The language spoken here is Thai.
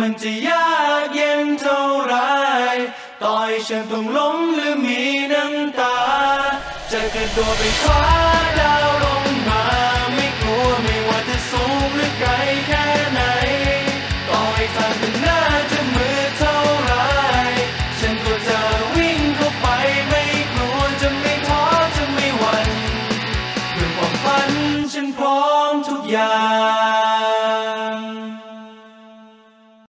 มันจะยากเย็นเท่าไรต่อยฉันต้องล้มหรือมีน้ำตา จะกระโดดไปคว้าดาวลงมา ไม่กลัวไม่ว่าจะสูงหรือไกลแค่ไหน ต่อยฝันหน้าจะมือเท่าไร ฉันก็จะวิ่งเข้าไปไม่กลัวจะไม่ท้อจะไม่หวั่นเพื่อความฝันฉันพร้อมทุกอย่าง